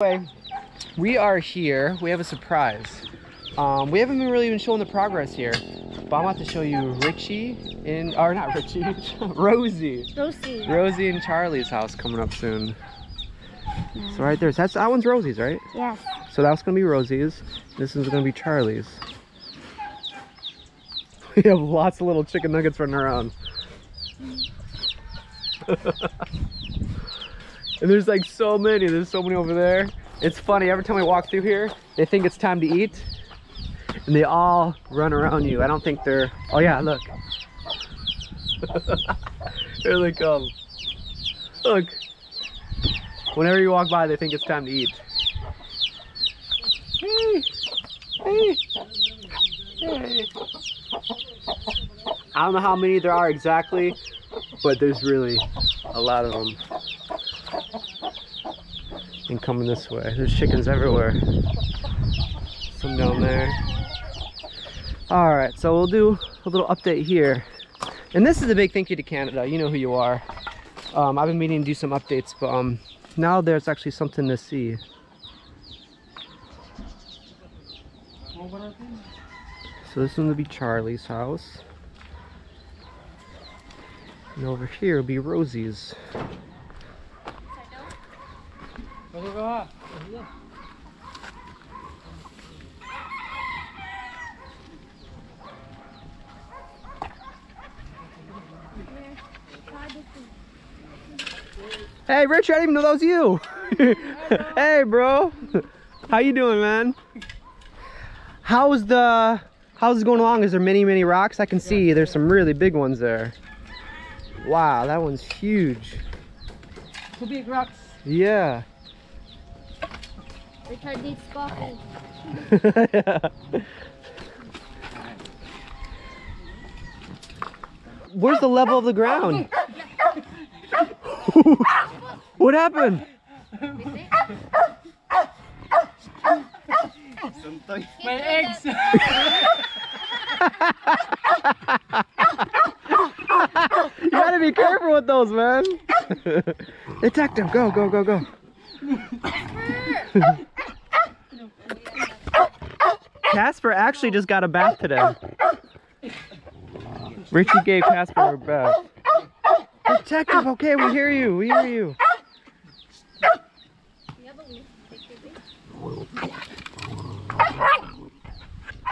Anyway, we are here. We have a surprise. Um, we haven't been really been showing the progress here, but I'm about to show you Richie in, or not Richie, Rosie. Rosie. Rosie and Charlie's house coming up soon. So right there, so that's that one's Rosie's, right? Yes. So that's gonna be Rosie's. This is gonna be Charlie's. We have lots of little chicken nuggets running around. and there's like so many. There's so many over there. It's funny. Every time we walk through here, they think it's time to eat, and they all run around you. I don't think they're. Oh yeah, look. Here they come. Look. Whenever you walk by, they think it's time to eat. Hey, hey, hey. I don't know how many there are exactly, but there's really a lot of them. And coming this way, there's chickens everywhere. Some down there. All right, so we'll do a little update here. And this is a big thank you to Canada. You know who you are. Um, I've been meaning to do some updates, but um, now there's actually something to see. So this one will be Charlie's house. And over here will be Rosie's. Hey Richard, I didn't even know that was you. hey bro. How you doing, man? How's the how's it going along? Is there many, many rocks? I can see there's some really big ones there. Wow, that one's huge. Two big rocks. Yeah. Richard needs coffee. Where's the level of the ground? what happened? My eggs. You gotta be careful with those, man. Detective, go, go, go, go. Casper actually just got a bath today. Richie gave Casper a bath. Detective, okay, we hear you, we hear you.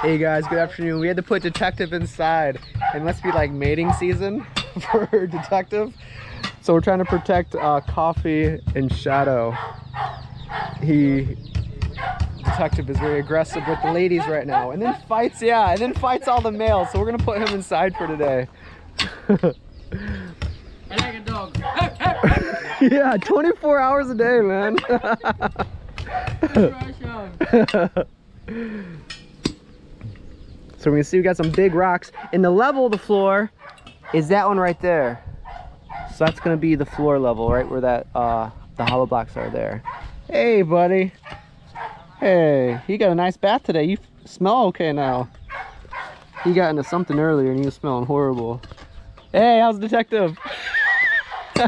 Hey guys, good afternoon. We had to put Detective inside. It must be like mating season for Detective. So we're trying to protect uh, Coffee and Shadow. He, Detective is very aggressive with the ladies right now. And then fights, yeah, and then fights all the males. So we're gonna put him inside for today. Yeah, 24 hours a day, man. So we can see we got some big rocks. And the level of the floor is that one right there. So that's gonna be the floor level, right where that uh the hollow blocks are there. Hey buddy. Hey, he got a nice bath today. You smell okay now. He got into something earlier and he was smelling horrible. Hey, how's detective?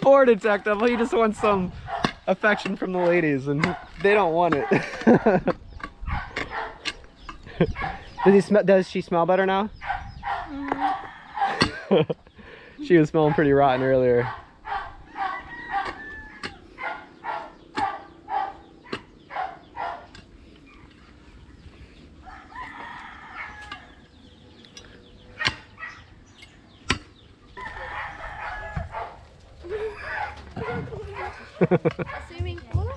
Poor detective. He just wants some affection from the ladies and they don't want it. Does he smell? Does she smell better now? Mm-hmm. she was smelling pretty rotten earlier. Swimming pool?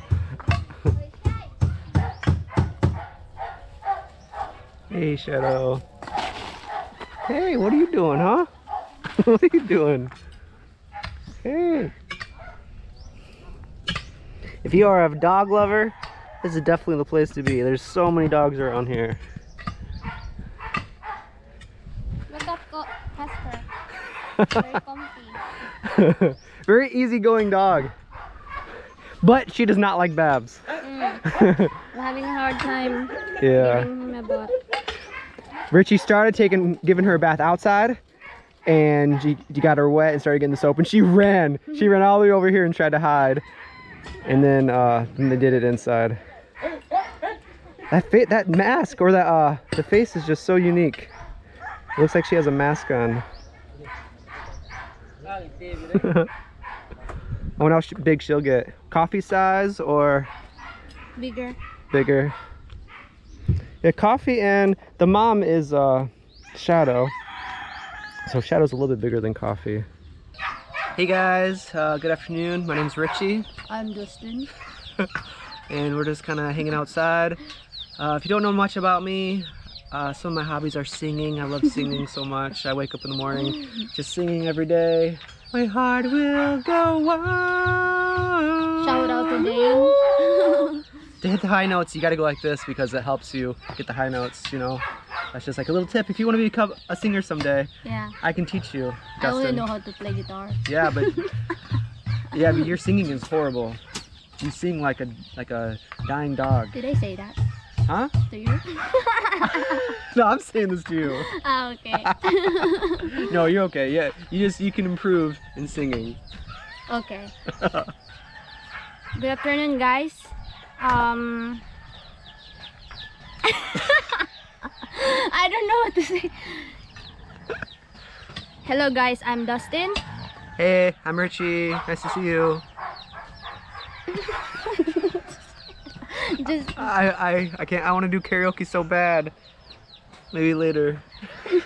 Hey, Shadow. Hey, what are you doing, huh? what are you doing? Hey. If you are a dog lover, this is definitely the place to be. There's so many dogs around here. Look at Co- Casper. Very comfy. Very easygoing dog. But she does not like Babs. Mm. I'm having a hard time Yeah. giving him a bath. Richie started taking giving her a bath outside and she, she got her wet and started getting the soap and she ran. She ran all the way over here and tried to hide. and then uh, then they did it inside. That fa- that mask or that uh the face is just so unique. It looks like she has a mask on. I wonder how big she'll get. Coffee size or Bigger. bigger? Yeah, coffee and the mom is uh Shadow. So Shadow's a little bit bigger than coffee. Hey guys, uh, good afternoon. My name's Richie. I'm Dustin. and we're just kind of hanging outside. Uh, if you don't know much about me, uh, some of my hobbies are singing. I love singing so much. I wake up in the morning just singing every day. My heart will go on. Shout out to Dane. To hit the high notes, you got to go like this because it helps you get the high notes. You know, that's just like a little tip. If you want to become a singer someday, yeah. I can teach you. I only know how to play guitar. Yeah, but yeah, but your singing is horrible. You sing like a like a dying dog. Did I say that Huh? to you? No, I'm saying this to you. ah, okay. No, you're okay. Yeah, you just you can improve in singing. okay. Good afternoon, guys. Um, I don't know what to say. Hello, guys. I'm Dustin. Hey, I'm Richie. Nice to see you. Just I I I can't. I want to do karaoke so bad. Maybe later.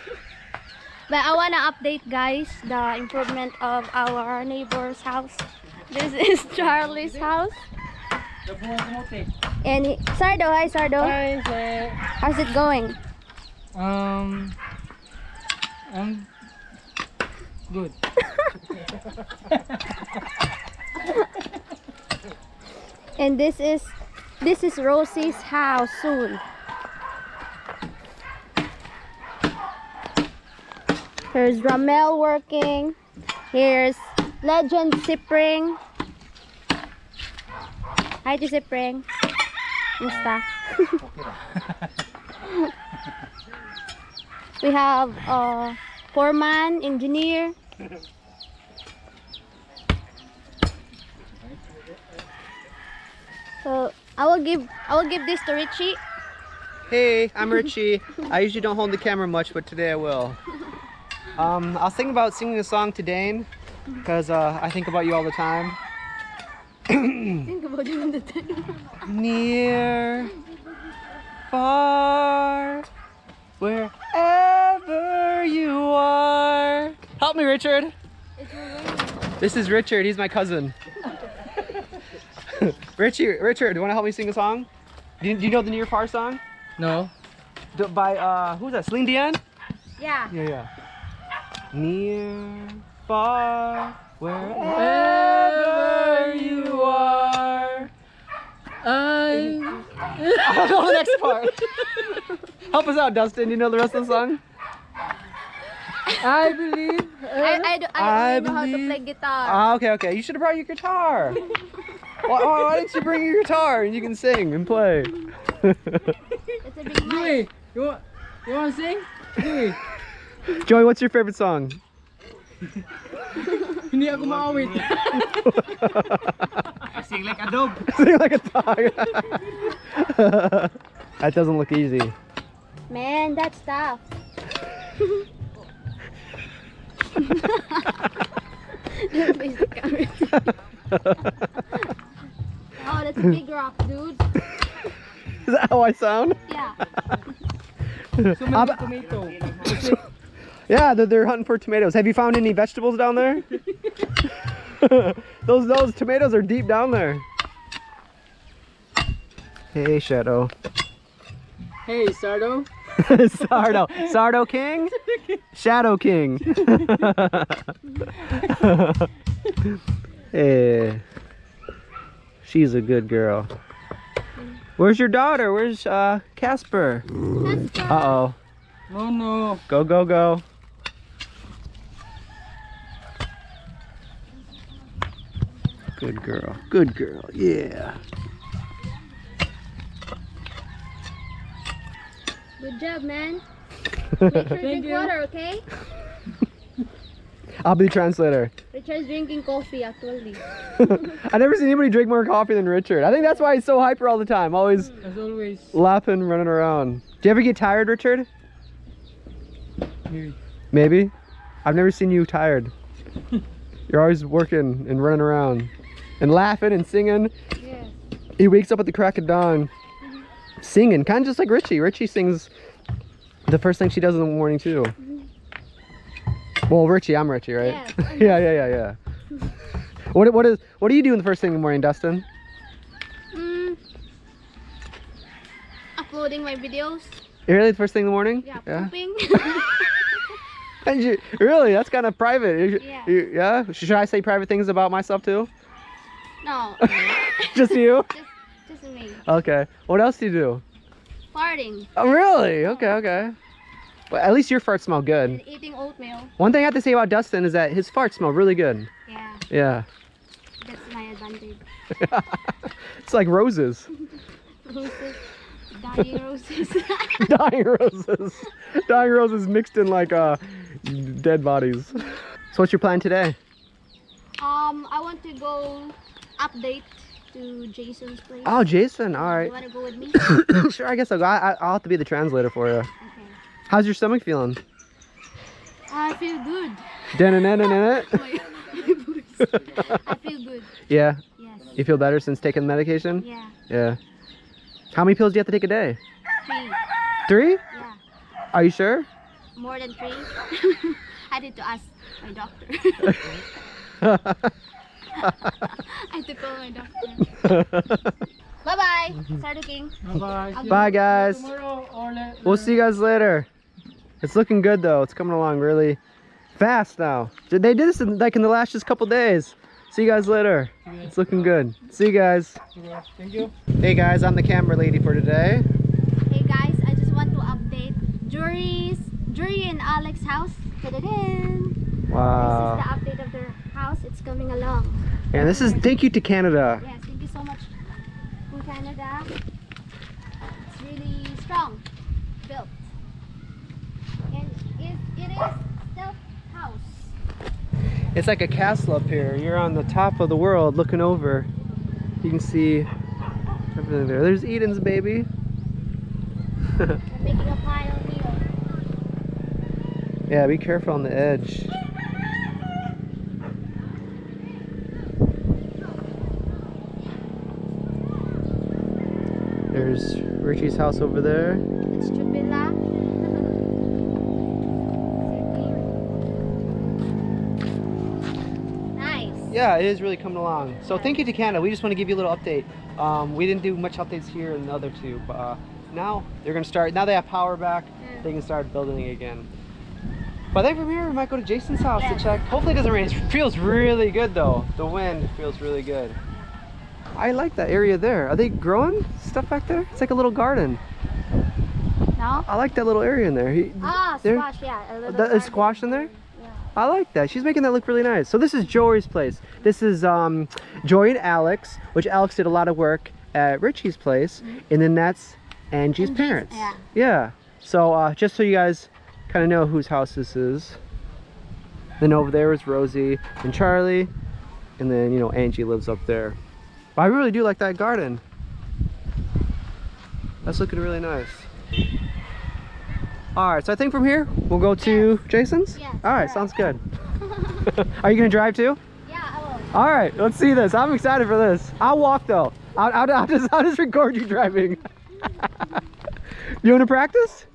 But I wanna update guys the improvement of our neighbor's house. This is Charlie's house. And he, Sardo, hi Sardo. Hi, sir. How's it going? Um, I'm good. And this is this is Rosie's house soon. Here's Ramel working. Here's Legend Sipring. Hi to Sipring. We have uh, foreman, engineer. So I will give I will give this to Richie. Hey, I'm Richie. I usually don't hold the camera much, but today I will. Um, I was thinking about singing a song to Dane because uh, I think about you all the time. Think about it on the time. near, far, wherever you are. Help me, Richard. This is Richard. He's my cousin. Richie, Richard, do you want to help me sing a song? Do you, do you know the Near Far song? No. D- By uh, who's that? Celine Dion? Yeah. Yeah, yeah. Near, far, wherever you are. I I don't know the next part. Help us out, Dustin. You know the rest of the song? I believe. I I, do, I, I only know how to play guitar. Ah, okay, okay. You should have brought your guitar. Why, why, why didn't you bring your guitar and you can sing and play? it's a big. Joey, you want you want to sing? Joey, Joey, what's your favorite song? hindi ako maawit. I sing like a dog. sing like a dog. that doesn't look easy. Man, that's tough. Don't face the camera. Oh, that's a big rock, dude. Is that how I sound? Yeah. So many but- tomato. Yeah, they're, they're hunting for tomatoes. Have you found any vegetables down there? those those tomatoes are deep down there. Hey, Shadow. Hey, Sardo. Sardo. Sardo King? Shadow King. hey. She's a good girl. Where's your daughter? Where's uh Casper? Uh-oh. No, no. Go, go, go. Good girl. Good girl. Yeah. Good job, man. Make sure you drink water, okay? I'll be the translator. Richard's drinking coffee actually. I never seen anybody drink more coffee than Richard. I think that's why he's so hyper all the time, always mm. As always. laughing, running around. Do you ever get tired, Richard? Here. Maybe. I've never seen you tired. You're always working and running around and laughing and singing. Yes. He wakes up at the crack of dawn mm-hmm. singing, kind of just like Richie. Richie sings the first thing she does in the morning too. Well, Richie, I'm Richie, right? Yes, yeah, yeah, yeah, yeah. what what is what do you do in the first thing in the morning, Dustin? Mm. Uploading my videos. Really, the first thing in the morning? Yeah, Yeah. pooping. And you- really, that's kind of private. Yeah. you- yeah. Should I say private things about myself too? no, just you? just just me. Okay. What else do you do? Farting Oh, really? Okay, okay. Well, at least your farts smell good. and eating oatmeal. One thing I have to say about Dustin is that his farts smell really good. Yeah, Yeah. that's my advantage. it's like roses. Roses, dying roses. Dying roses. Dying roses mixed in like uh dead bodies. So what's your plan today? um, I want to go update to Jason's place. Oh, Jason. All right. You wanna go with me? sure, I guess I'll go. I, I- I'll have to be the translator for you. Okay. How's your stomach feeling? I feel good. My- my voice. I feel good. Yeah. Yes. You feel better since taking the medication? Yeah. Yeah. How many pills do you have to take a day? Three. Three? Yeah. Are you sure? More than three. I need to ask my doctor. I have to call my doctor. Bye bye. Sardo King. Bye bye. Bye, guys. Tomorrow or le- We'll see you guys later. It's looking good though. It's coming along really fast now. They did this in, like in the last just couple days. See you guys later. It's looking good. See you guys. Thank you. Hey guys, I'm the camera lady for today. Hey guys, I just want to update Jury's Jury and Alex's house. Ta-da-dan. Wow. This is the update of their house. It's coming along. And this is thank you to Canada. Yes, thank you so much to Canada. It's really strong built. And it, it is stealth house. It's like a castle up here. You're on the top of the world looking over. You can see everything there. There's Eden's baby. Yeah, be careful on the edge. There's Richie's house over there. It's Chupila. nice. Yeah, it is really coming along. So thank you to Canada. We just want to give you a little update. Um, we didn't do much updates here in the other two, but uh, now they're gonna start. Now they have power back. Yeah. They can start building again. But then from here, we might go to Jason's house Yeah. to check. Hopefully, it doesn't rain. It feels really good though. The wind feels really good. I like that area there. Are they growing stuff back there? It's like a little garden. No? I like that little area in there. He, Ah, there- squash, yeah. A garden. is squash in there? I like that. She's making that look really nice. So this is Jory's place. This is um, Jory and Alex, which Alex did a lot of work at Richie's place, and then that's Angie's Angie's, parents. yeah. Yeah. So uh, just so you guys kind of know whose house this is. Then over there is Rosie and Charlie, and then you know Angie lives up there. But I really do like that garden. That's looking really nice. All right, so I think from here we'll go to Jason's. Yes, All right, sounds good. Are you gonna drive too? Yeah, I will. All right, let's see this. I'm excited for this. I'll walk though. I'll, I'll, I'll just, I'll just record you driving. you wanna practice?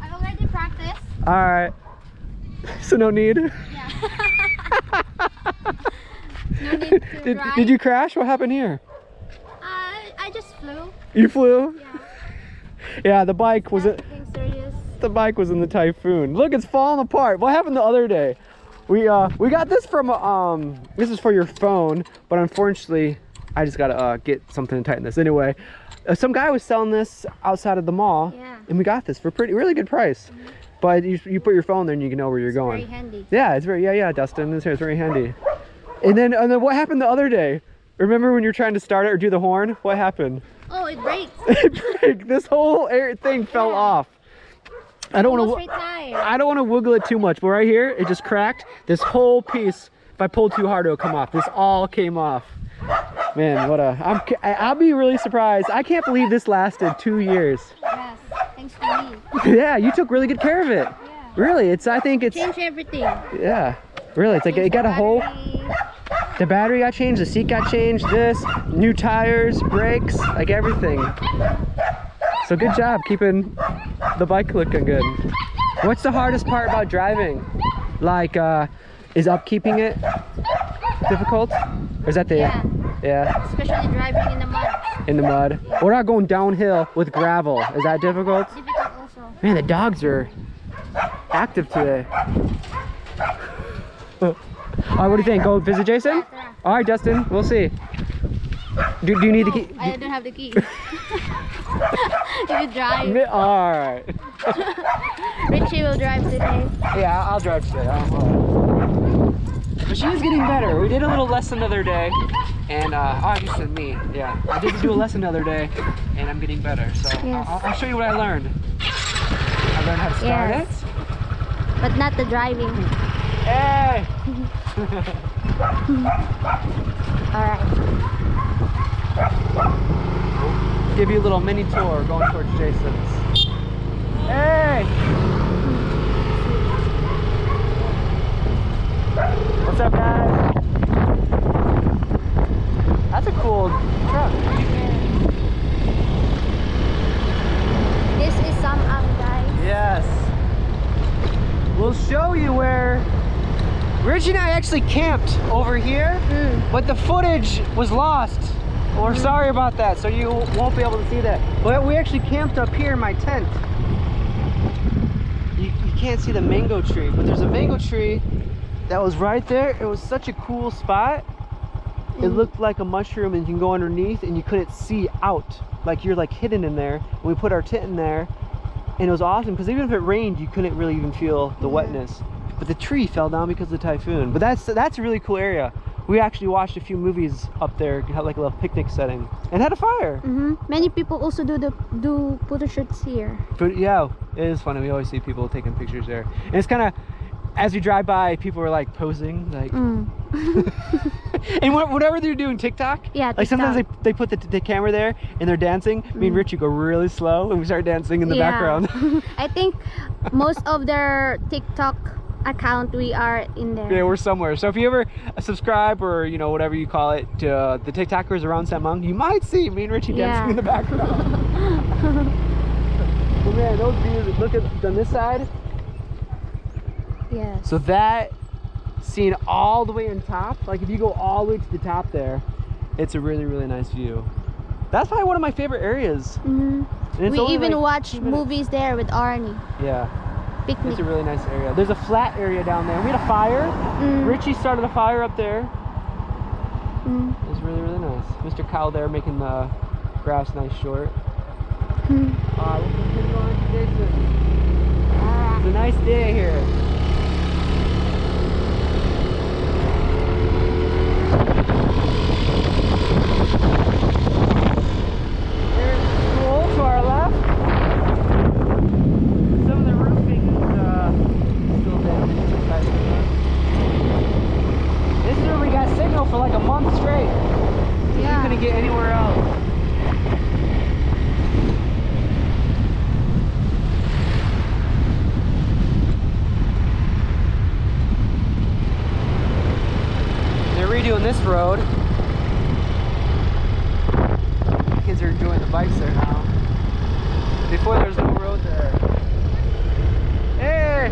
I already practiced. All right. So no need. Yeah. no need to Did, drive. did you crash? What happened here? I, I just flew. You flew? Yeah. Yeah, the bike was it. The bike was in the typhoon. Look, it's falling apart. What happened the other day? We uh we got this from um this is for your phone, but unfortunately I just gotta uh, get something to tighten this. Anyway, uh, some guy was selling this outside of the mall, Yeah. and we got this for pretty really good price. But you, you put your phone there and you can know where you're going. Very handy. Yeah, it's very yeah yeah Dustin. This here is very handy. And then and then what happened the other day? Remember when you're trying to start it or do the horn? What happened? Oh, it breaks. it broke. This whole air thing fell Yeah. off. I don't want to. I don't want to wiggle it too much, but right here, it just cracked. This whole piece, if I pulled too hard, it'll come off. This all came off. Man, what a, I'm, I'll be really surprised. I can't believe this lasted two years. Yes, thanks to me. yeah, you took really good care of it. Yeah. Really, it's, I think it's, Change everything. yeah. Really, it's like it got a whole, the battery got changed, the seat got changed, this, new tires, brakes, like everything. So good job keeping the bike looking good. What's the hardest part about driving? Like, uh, is upkeeping it difficult? Or is that the, Yeah, yeah, especially driving in the mud. in the mud? What about going downhill with gravel? Is that difficult? Difficult also. Man, the dogs are active today. All right, what do you think? Go visit Jason? All right, Dustin, we'll see. Do, do you need the key? I don't have the key. you drive. All right. Richie will drive today. Yeah, I'll drive today. I'll- But she is getting better. We did a little lesson the other day, and uh, oh, I me. Yeah, I did do a lesson the other day, and I'm getting better. So Yes. I'll, I'll show you what I learned. I learned how to start Yes. it. But not the driving. Hey! Alright. Give you a little mini tour going towards Jason's. Hey! What's up, guys? That's a cool truck. This is some um guys. Yes. We'll show you where Richie and I actually camped over here, Mm. but the footage was lost. We're sorry about that, so you won't be able to see that. But we actually camped up here in my tent. You, you can't see the mango tree, but there's a mango tree that was right there. It was such a cool spot. It looked like a mushroom and you can go underneath and you couldn't see out. Like you're like hidden in there. We put our tent in there and it was awesome because even if it rained, you couldn't really even feel the Yeah. wetness. But the tree fell down because of the typhoon. But that's that's a really cool area. We actually watched a few movies up there, had like a little picnic setting, and had a fire. hmm Many people also do the do photo shoots here. But yeah, it is funny. We always see people taking pictures there, and it's kind of as you drive by, people are like posing, like, Mm. and wha- whatever they're doing TikTok. Yeah, Like sometimes they, they put the, the camera there and they're dancing. Me and Mm. Richie go really slow and we start dancing in the Yeah. background. I think most of their TikTok account we are in there. Yeah, we're somewhere. So if you ever subscribe or you know whatever you call it to uh, the TikTokers around Samung, you might see me and Richie dancing Yeah. in the background. oh man, those views! Look at on this side. Yeah. So that seen all the way on top, like if you go all the way to the top there, it's a really really nice view. That's probably one of my favorite areas. Mhm. We even like, watch movies there with Arnie. Yeah, Picnic. it's a really nice area. There's a flat area down there. We had a fire. Mm, Richie started a fire up there. mm, It was really, really nice. Mr. Kyle there making the grass nice short. mm. Uh, we'll continue on to Jason. It's a nice day here. There's the school to our left. Some of the roofing is uh, still damaged. inside the front. This is where we got signal for like a month straight. We Yeah. couldn't get anywhere else. They're redoing this road. Kids are enjoying the bikes there now. Before there was no road there. Hey!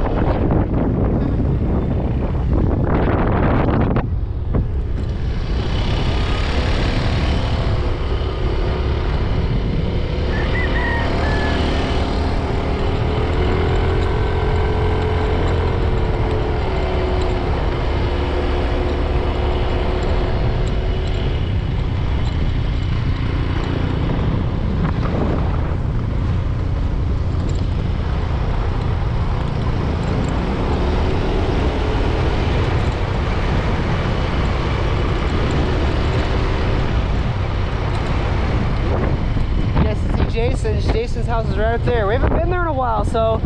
You guys can see Jason's. Jason's house is right up there. We haven't been there in a while, so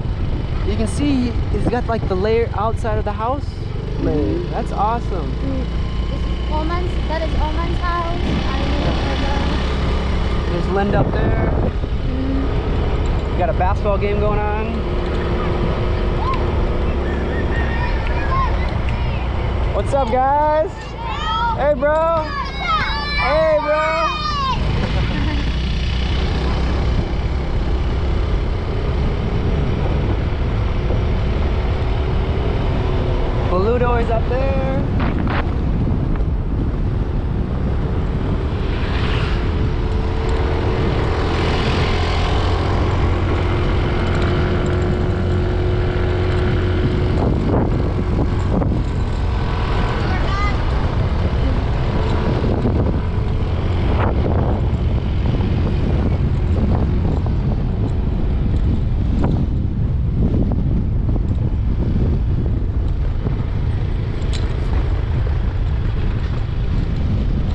You can see he's got like the layer outside of the house. laid. That's awesome. This is Oman's. That is Oman's house. I There's Linda up there. Mm. Got a basketball game going on. What's up, guys? Hey, bro. Hey, bro. Boludo is up there.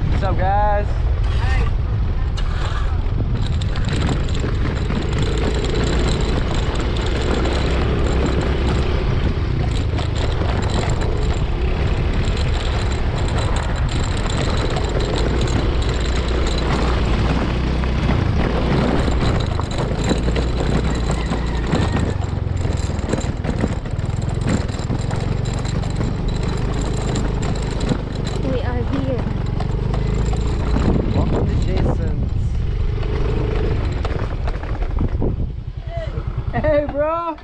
What's up, guys? We are here. Welcome to Jason's. Hey, bro.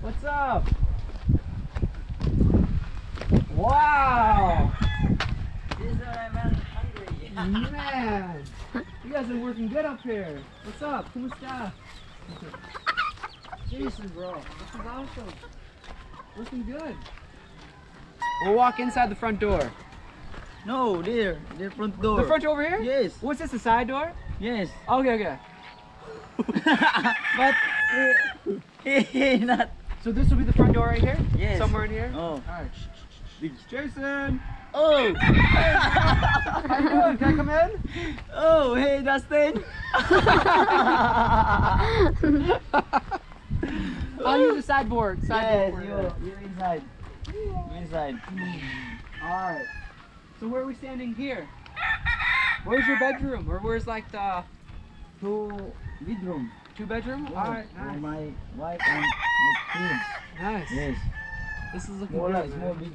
What's up? Wow. Man, you guys are working good up here. What's up? Kumusta? Jason, bro, this is awesome. Looking good. We'll walk inside the front door. No, there, the front door. The front door over here? Yes, What's this, the side door? yes. Okay, okay. but eh, not. So this will be the front door right here? Yes. Somewhere in here? Oh. Alright. Jason! Oh. How you doing? Can I come in? oh, hey, Dustin. I'll use the sideboard. yes, Sideboard. you, you're inside. You're inside. Alright. So where are we standing here? Where's your bedroom? Or where's like the Two bedroom. two bedroom? Yeah, Alright, for nice. my wife and my kids. Nice. Yes. This is looking Small, good. small, man. big,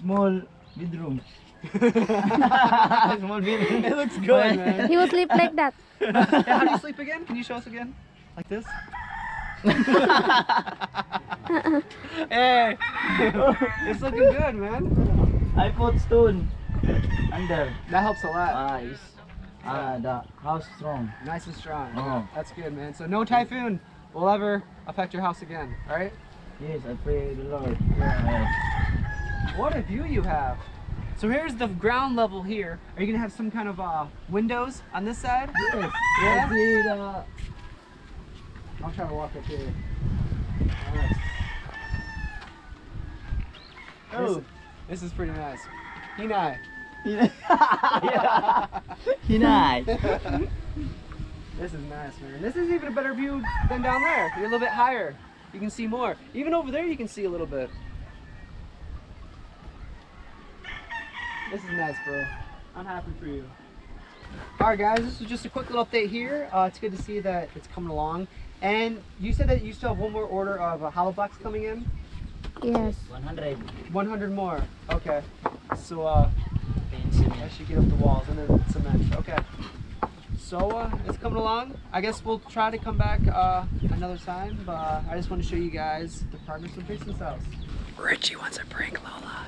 small bedroom. small bedroom. It looks good, man. He will sleep like that. yeah, how do you sleep again? Can you show us again? Like this? hey! it's looking good, man. I put stone under. That helps a lot. Ah the house strong. Nice and strong. Oh. That's good, man. So no typhoon will ever affect your house again, all right? Yes, I pray the Lord. What a view you have. So here's the ground level here. Are you gonna have some kind of uh, windows on this side? Yes. Yeah? I see the I'll try to walk up here. Alright. Oh. This, this is pretty nice. Hinai. Hinay. This is nice, man. This is even a better view than down there. You're a little bit higher. You can see more. Even over there, you can see a little bit. This is nice, bro. I'm happy for you. All right, guys. This is just a quick little update here. Uh, it's good to see that it's coming along. And you said that you still have one more order of uh, hollow blocks coming in. Yes. 100 100 more. Okay. So uh, I should get up the walls and then cement. Okay. So uh, it's coming along. I guess we'll try to come back uh, another time, but uh, I just want to show you guys the progress of Jason's house. Richie wants a prank Lola.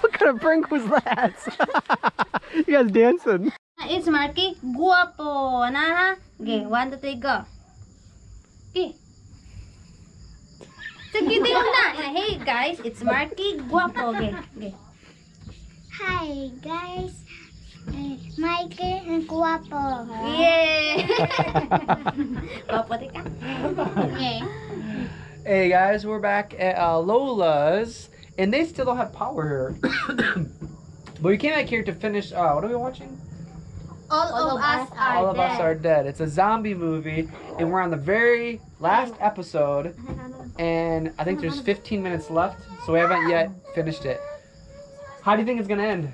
what kind of prank was that? you guys dancing. It's Marky. Guapo. Na? Okay, one, two, three, go. Okay. Sige, din na. Hey guys, it's Marky. Guapo. Okay, okay. Hi guys, Michael and Guapo. Yay! Guwapo di ka. Okay. Hey guys, we're back at uh, Lola's, and they still don't have power here. but we came back here to finish. Uh, what are we watching? All, of us are All of dead. Us Are Dead. It's a zombie movie, and we're on the very last episode, and I think there's 15 minutes left, so we haven't yet finished it. How do you think it's gonna end?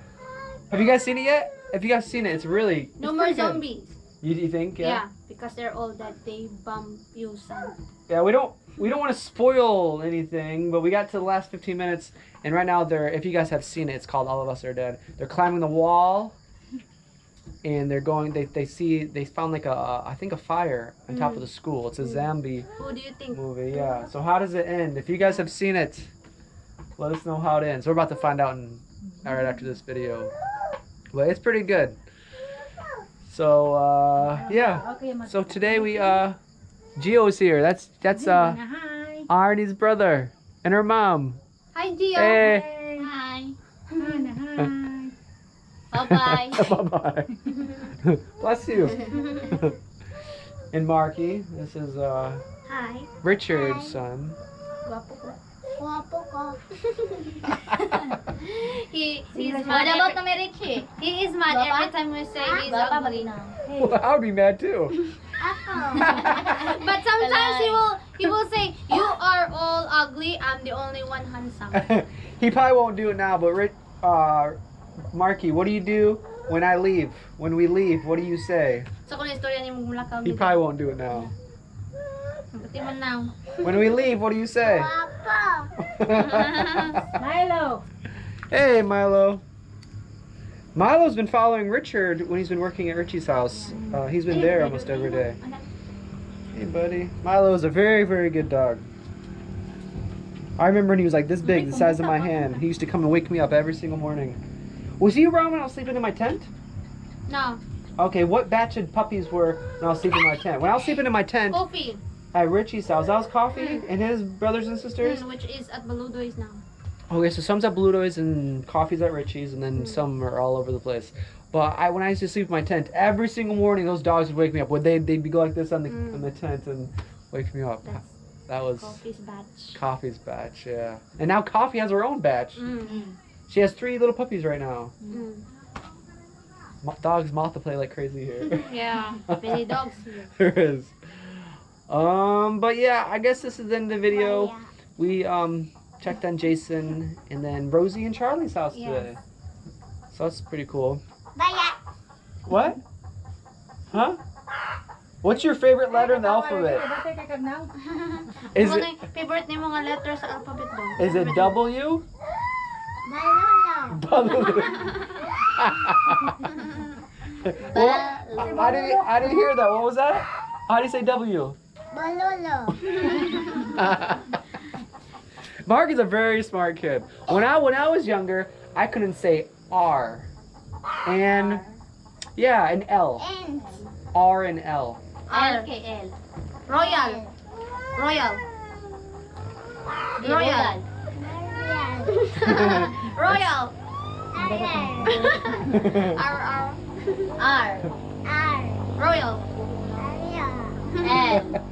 Have you guys seen it yet? If you guys seen it, it's really No it's more zombies. You, you think? Yeah. Because they're all that They bump you some. Yeah, we don't we don't want to spoil anything, but we got to the last 15 minutes, and right now they're if you guys have seen it, it's called All of Us Are Dead. They're climbing the wall, and they're going. They they see they found like a I think a fire on top of the school. It's a mm. zombie Who do you think? movie. Yeah. So how does it end? If you guys have seen it, let us know how it ends. We're about to find out in, right after this video, but it's pretty good. So uh, yeah. So today we uh Gio's here. That's that's uh Arnie's brother and her mom. Hi, Gio. Hey. Hi. Bye-bye. bye bye. Bless you. and Marky, this is uh Hi. Richard's son. Guapo ko. he, he's mad. About na Richie? He is mad every time we say he's ugly. Well, I would be mad too. But sometimes he will he will say, "You are all ugly. I'm the only one handsome." he probably won't do it now, but Rich, uh, Marky, what do you do when I leave? When we leave, what do you say? So kung istorya ni mong He probably won't do it now. Pati man now. When we leave, what do you say? Milo. hey, Milo. Milo's been following Richard when he's been working at Richie's house. Uh, he's been there almost every day. Hey, buddy. Milo's a very, very good dog. I remember when he was like this big, the size of my hand. He used to come and wake me up every single morning. Was he around when I was sleeping in my tent? No. Okay, what batch of puppies were when I was sleeping in my tent? When I was sleeping in my tent. At Richie's house, that was Coffee and his brothers and sisters. Mm, which is at Baludo's now. Okay, so some's at Bluto's and Coffee's at Richie's, and then some are all over the place. But I, when I used to sleep in my tent, every single morning those dogs would wake me up. Would they? They'd be go like this on the Mm. on the tent and wake me up. That's That was Coffee's batch. Coffee's batch, yeah. And now Coffee has her own batch. Mm. She has three little puppies right now. Mm. Dogs multiply like crazy here. Yeah. Many dogs here. there is. Um, but yeah, I guess this is the end of the video. Baya. We um checked on Jason and then Rosie and Charlie's house Yes. today. So that's pretty cool. Baya. What? Huh? What's your favorite letter in the alphabet? Is Ano it yung favorite ni mga letter sa alphabet mo? is it W? Balolo. what? I didn't I didn't hear that. What was that? How do you say W? Balolo. Mark is a very smart kid. When I when I was younger, I couldn't say R. And yeah, and L. And. R and L. R. L. Royal. Royal. Royal. Royal. R. R. R. R. Royal. Ariel. L. L.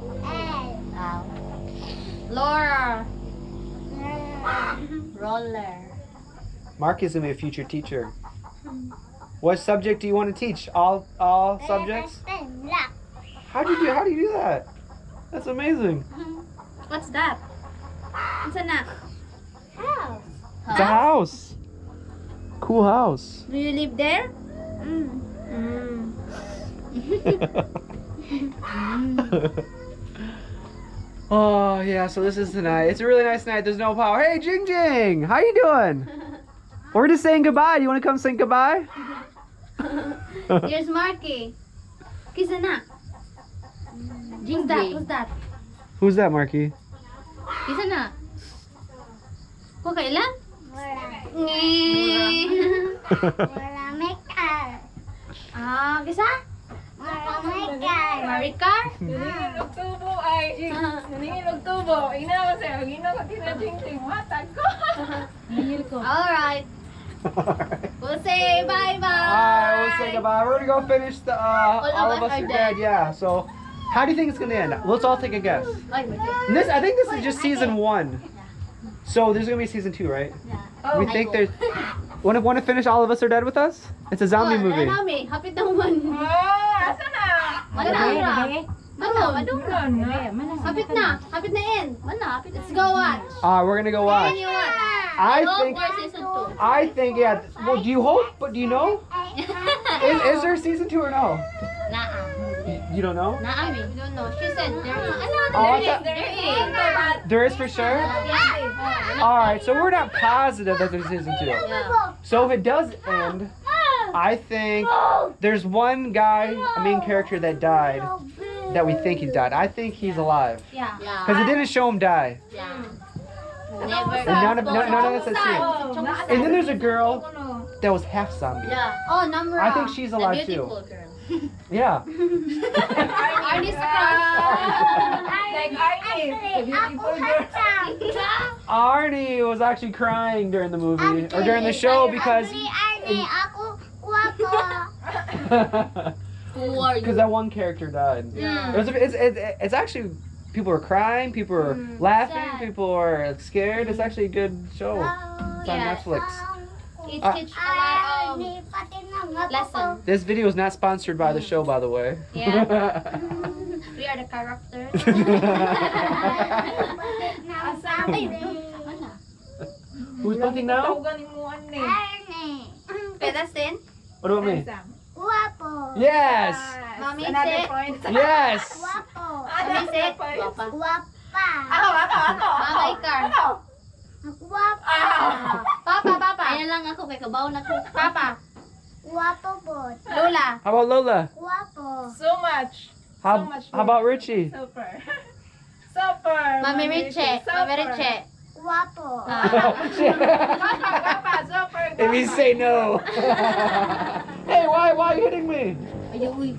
Laura. Roller. Mark is gonna be a future teacher. What subject do you want to teach? All all subjects? How do you do how do you do that? That's amazing. Mm-hmm. What's that? What's na? House. It's a house. Cool house. Do you live there? Mm. mm. mm. Oh yeah, so this is tonight. It's a really nice night. There's no power. Hey Jing Jing, how you doing? We're just saying goodbye. Do you want to come say goodbye? Here's Marky. Kisa na. Who's that? Who's that? Who's that, Marky? Kisa na. Ko kailan? Wala. Nge. Wala make ah. mag-isa? Maricar. Maricar? Tubo ay. Naningin tubo. Ina ko sa'yo. Ina ko tinajing-ting. Matag ko. Alright. We'll say bye-bye. Alright, we'll say goodbye. We're gonna go finish the uh, all, of us are dead. Yeah. So, how do you think it's gonna end? Let's all take a guess. Ay, my God. And This, I think this is just season one. So there's gonna be season two, right? Oh, we think there's. Want to want to finish? All of us are dead with us. It's a zombie Oh, movie. Nami, hapit na man. Oh, asa na? Mana, mana, madu. Ano na? Hapit na, hapit na end. Mana, hapit. Let's go watch. Ah, we're gonna go watch. Can you watch? I think. for season two. I think yeah. Well, do you hope? But do you know? Is, is there season two or no? Naa. You don't know. Naa, we don't know. She said there is. Ano, Oh, there is. that- There is. There is for sure. Yeah. All right, so we're not positive that there's season two. Yeah. So if it does end, I think there's one guy, a main character that died, that we think he died. I think he's alive Yeah. because it didn't show him die. Yeah. And none of, none, none of us has seen. Oh, And then there's a girl that was half zombie. Yeah. Oh, number. I think she's alive, too. beautiful Girl. Yeah. Arnie's the Like Arnie. The beautiful girl. Arnie was actually crying during the movie or during the show because Arnie, ako, guwapo. Who are because that one character died. Yeah. It was, it's, it's, it's actually people are crying, people are Mm, laughing, sad. people are scared. It's actually a good show. It's on Yeah. Netflix. It Uh, teach a lot of Arnie, pati na nga lesson. This video is not sponsored by the show, by the way. Yeah. We are the characters. Who's punting now? Tawagan mo ani. Arnie, Pedasin? What about me? Sam. guwapo. Yes! Mami, Another say- point. Yes! Guwapo. Another Say, point. Guwapa. Guwapa. Ako, ako, ako. Mama, ikaw. Ako. Guwapo. Ah. Papa, papa. Ayan lang ako, kay kabaw na ko. Papa. Guwapo po. Lola. How about Lola? Guwapo. So much. How, So much how about Richie? Super. Super. Mami Riche. Mami Riche. Guwapo. Ah. Papa, papa, super. If you say no. hey, why, why are you hitting me?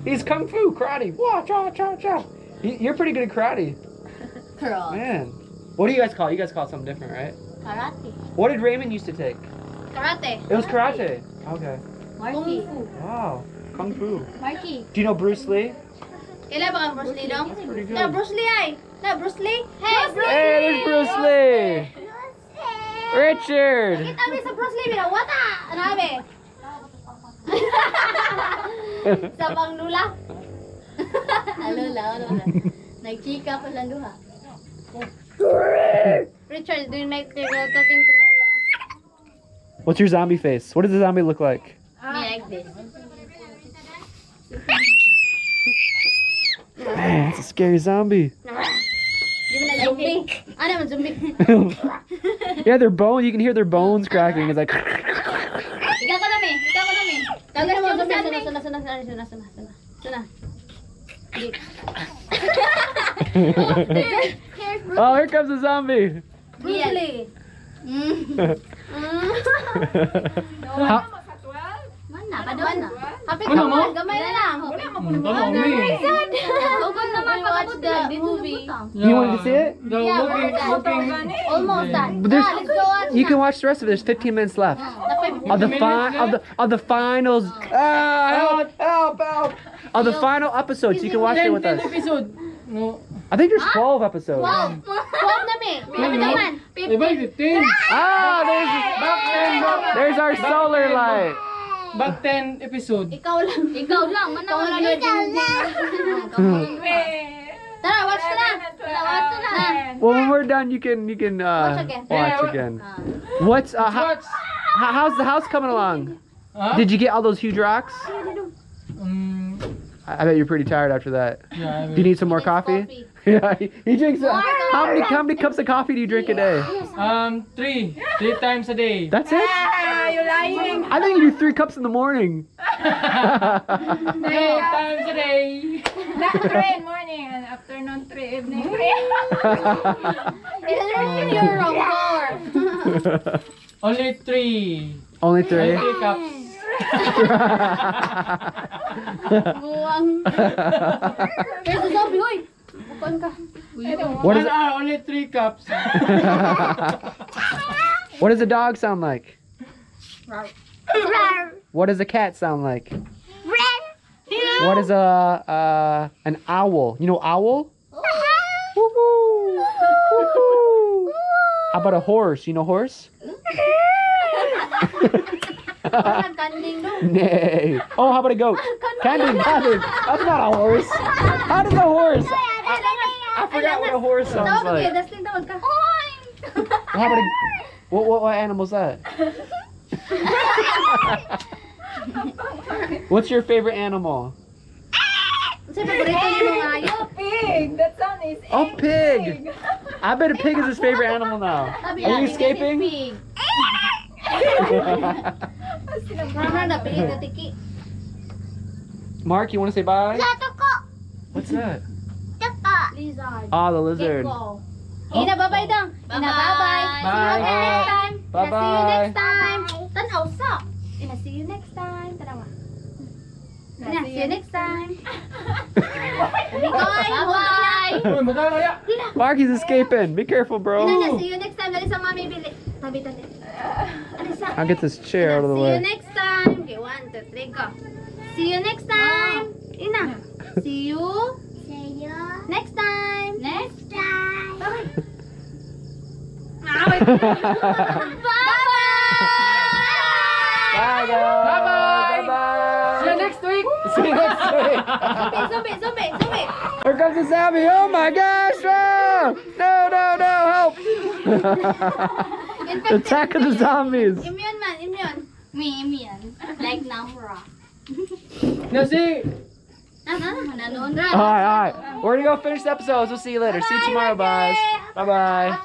He's kung fu, karate. Wah, cha, cha, cha. You- You're pretty good at karate. Girl. Man. What do you guys call it? You guys call it something different, right? Karate. What did Raymond used to take? Karate. It was karate. Okay. Marky. Wow. Kung fu. Marky. Do you know Bruce Lee? Kailan ba ka Bruce Lee dong? Pretty good. Na, Bruce Lee ay. Na, Bruce Lee. Hey, Bruce Hey, there's Bruce Lee. Richard. Kita mi sa Bruce Lee, bina, wata. Ano abe? sa bang lula? Alula, alula. Nagchika pa sa luha. Richard, do you like to go talking to Lola? What's your zombie face? What does the zombie look like? Ah. Me like this. Man, that's a scary zombie. Di mo na zombie. Ano man zombie? yeah, their bone. You can hear their bones ah. cracking. It's like. Ikaw ko na. Ikaw ko na mi. Mo zombie. Suna, suna, suna, suna, suna, suna, suna. Suna. Di. Oh, here comes a zombie. Bruce Lee. Mm. How- Mana, paduan na. Hapit Ano ka mo? man, gamay na lang. Wala mo tama, me. Open na man watch the movie. You wanted to see it? The Yeah, looking, we're done. looking. Almost done. But there's- Ah, let's go watch You na. can watch the rest of it. There's 15 minutes left. Napay- Of the minutes fi- of the of the finals. Ah, help! Help! Help! Of the final episodes, you can watch it Ten, with ten us. episode. No. I think there's 12 episodes. Wow, Twelve na mi. Hapit ka man. Iba, 15. Ah, there's Back 10. there's our solar light. Back 10 episode. Ikaw lang. Ikaw lang. Mana wala na Tara, watch na. Tara, watch na. Well, when we're done, you can you can uh, Watch again. watch Yeah, again. Ah. What's uh, how, Watch. how- how's the house coming along? Huh? Did you get all those huge rocks? Um, I I bet you're pretty tired after that. yeah, I Do you need some more Needs coffee? Yeah, he, he drinks. Uh, how many how many cups of coffee do you drink a day? Um, three. Three times a day. That's it. Ah, you lying. I think you do three cups in the morning. Three times a day. Na, three in morning and afternoon, three evening, three. You're wrong four. Only three. Only Only three. three cups. Buwang. There's a zombie, hoy. Bukon ka. what is One hour, only three cups. what does a dog sound like? What does a cat sound like? What is a uh, an owl? You know owl? Woo-hoo. Woo-hoo. How about a horse? You know horse? Parang kanding do. Nay. Oh, how about a goat? Candy, candy. That's not a horse. How does a horse? I forgot what a horse sounds Tawag ka, like. Dasling tawag ka. How about a, what, what, what animal's that? What's your favorite animal? Sa paborito ni. Pig! That sound is Oh, pig. I bet a pig is his favorite animal now. Are you natin, this is escaping? pig. Mama na pili ka tiki. Mark, you want to say bye? What's that? Toko. Lizard. Ah, the lizard. Gecko. Ina, bye-bye dong. Ina, bye-bye. See you next time. Ina, see you next time. Tanaw sa. Ina, see you next time. Tanawa. Ina, see you next time. Bye-bye. Uy, mukha. Mark, he's escaping. Be careful, bro. na, see you next time. Dali sa mami bili. Tabi, tabi. Dali sa. I'll get this chair out of the See you next time. Okay, one, two, three, go. See you next time. Ina. See you See you next time. next time. Bye-bye. Bye-bye. Bye, guys. Bye-bye. Bye-bye. See you next week. See you next week. Zombie, zombie, zombie. Here comes the zombie. Oh my gosh. Oh! No, no, no. Help. Infected. Attack of the zombies. Immune man, immune. Me, immune. Like Namra. Now see. Nanonood. All right, all right. We're going to go finish the episodes. We'll see you later. See you tomorrow, guys. Bye-bye.